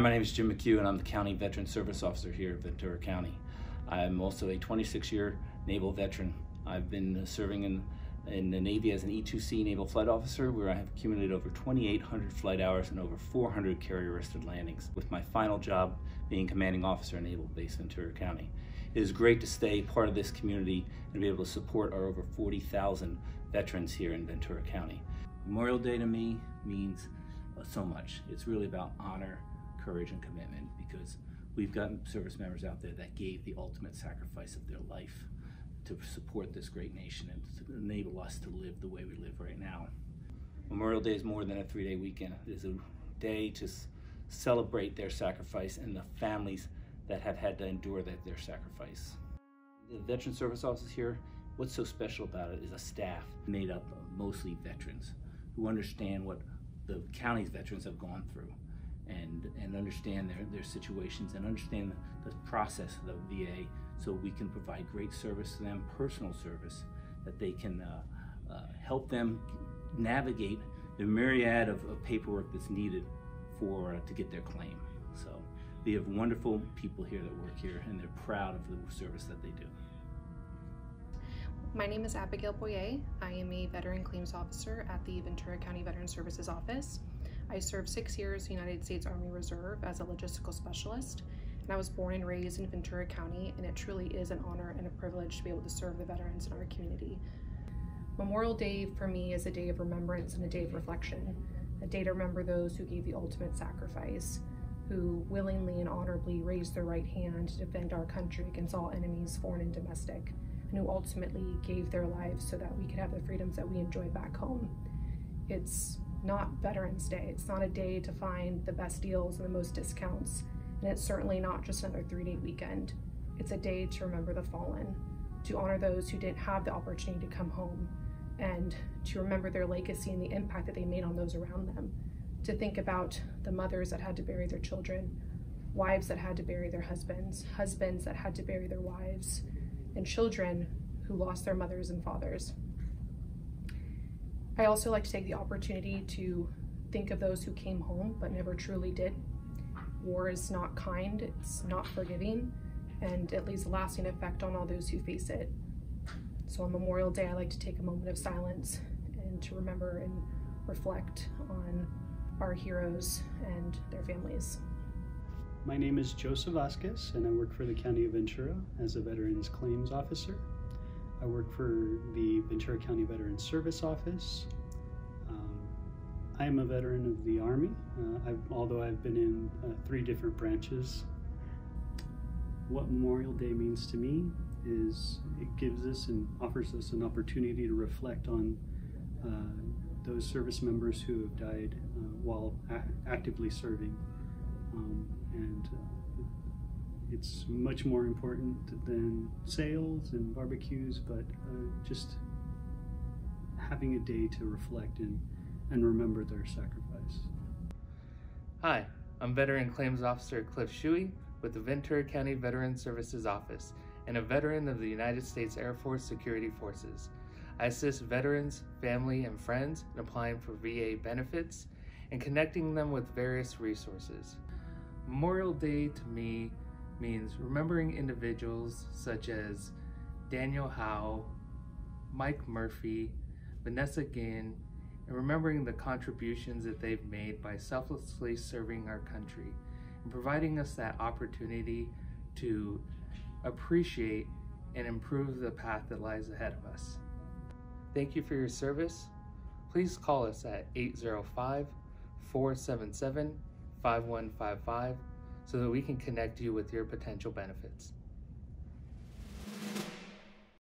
name is Jim McHugh and I'm the County Veteran Service Officer here at Ventura County. I'm also a 26 year naval veteran. I've been serving in, in the Navy as an E-2C Naval Flight Officer where I have accumulated over 2,800 flight hours and over 400 carrier-arrested landings, with my final job being Commanding Officer in Naval Base Ventura County. It is great to stay part of this community and be able to support our over 40,000 veterans here in Ventura County. Memorial Day to me means so much. It's really about honor, courage, and commitment because we've got service members out there that gave the ultimate sacrifice of their life to support this great nation and to enable us to live the way we live right now. Memorial Day is more than a three-day weekend. It is a day to celebrate their sacrifice and the families that have had to endure that, their sacrifice. The Veteran Service Offices here, what's so special about it is a staff made up of mostly veterans who understand what the county's veterans have gone through and, and understand their, their situations and understand the, the process of the VA so we can provide great service to them, personal service, that they can uh, uh, help them navigate the myriad of, of paperwork that's needed for uh, to get their claim. So we have wonderful people here that work here and they're proud of the service that they do. My name is Abigail Boyer. I am a veteran claims officer at the Ventura County Veteran Services Office. I served six years in the United States Army Reserve as a logistical specialist, and I was born and raised in Ventura County, and it truly is an honor and a privilege to be able to serve the veterans in our community. Memorial Day for me is a day of remembrance and a day of reflection, a day to remember those who gave the ultimate sacrifice, who willingly and honorably raised their right hand to defend our country against all enemies, foreign and domestic, and who ultimately gave their lives so that we could have the freedoms that we enjoy back home. It's not Veterans Day. It's not a day to find the best deals and the most discounts. And it's certainly not just another three day weekend. It's a day to remember the fallen, to honor those who didn't have the opportunity to come home, and to remember their legacy and the impact that they made on those around them. To think about the mothers that had to bury their children, wives that had to bury their husbands, husbands that had to bury their wives, and children who lost their mothers and fathers. I also like to take the opportunity to think of those who came home but never truly did. War is not kind, it's not forgiving, and it leaves a lasting effect on all those who face it. So on Memorial Day, I like to take a moment of silence and to remember and reflect on our heroes and their families. My name is Joseph Vasquez and I work for the County of Ventura as a Veterans Claims Officer. I work for the Ventura County Veterans Service Office. Um, I am a veteran of the Army, uh, I've, although I've been in uh, three different branches. What Memorial Day means to me is it gives us and offers us an opportunity to reflect on uh, those service members who have died uh, while actively serving. It's much more important than sales and barbecues, but uh, just having a day to reflect and, and remember their sacrifice. Hi, I'm Veteran Claims Officer Cliff Shuey with the Ventura County Veteran Services Office and a veteran of the United States Air Force Security Forces. I assist veterans, family, and friends in applying for VA benefits and connecting them with various resources. Memorial Day to me means remembering individuals such as Daniel Howe, Mike Murphy, Vanessa Guillén, and remembering the contributions that they've made by selflessly serving our country and providing us that opportunity to appreciate and improve the path that lies ahead of us. Thank you for your service. Please call us at 805 477 5155 so that we can connect you with your potential benefits.